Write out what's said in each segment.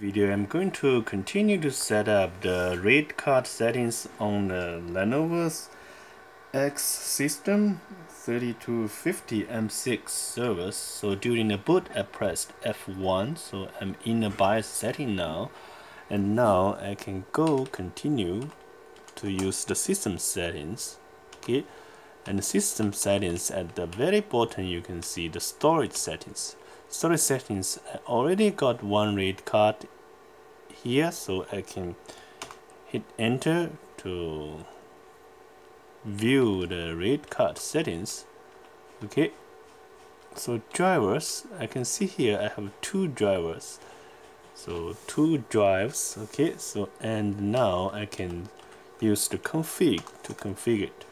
video I'm going to continue to set up the RAID card settings on the Lenovo's X system 3250 M6 servers. So during the boot I pressed F1 so I'm in the BIOS setting now. And now I can go continue to use the system settings okay? And the system settings at the very bottom you can see the storage settings storage settings. I already got one RAID card here so I can hit enter to view the RAID card settings. Okay. So drivers I can see here I have two drivers. So two drives. Okay. So and now I can use the config to configure it.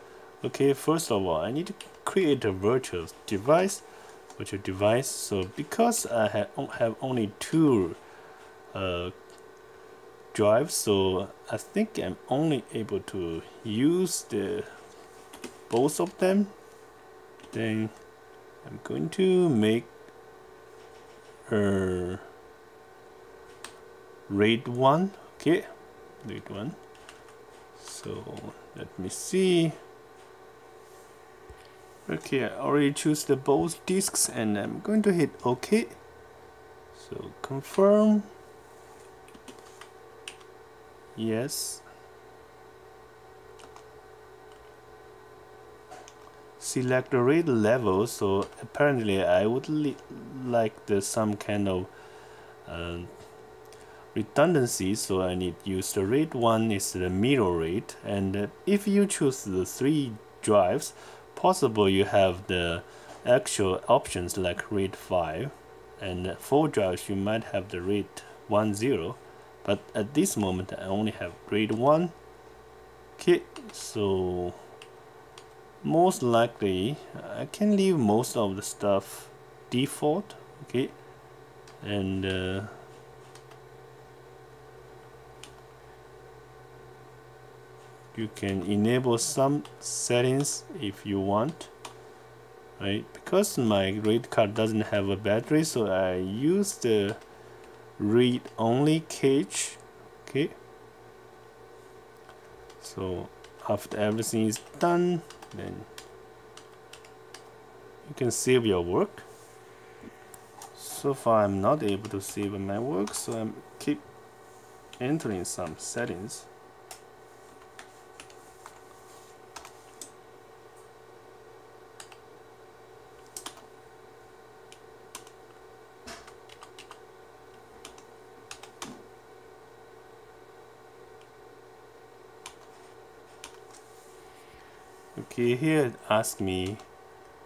Okay. First of all I need to create a virtual device virtual device. So because I have, have only two uh, drives so I think I'm only able to use the both of them then I'm going to make a RAID 1 okay RAID 1 so let me see okay I already choose the both disks and I'm going to hit OK. So confirm. Yes. Select the RAID level so apparently I would like the some kind of uh, redundancy. So I need use the RAID 1 is the middle RAID and uh, if you choose the three drives possible you have the actual options like RAID 5 and four drives you might have the RAID 1 0 but at this moment I only have RAID 1 okay so most likely I can leave most of the stuff default okay? And uh, you can enable some settings if you want right? Because my RAID card doesn't have a battery so I use the read only cache okay? So after everything is done then you can save your work. So far I'm not able to save my work so I'm keep entering some settings okay here it asks me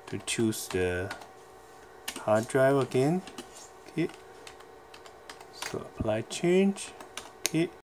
to choose the hard drive again. Okay. So apply change. Okay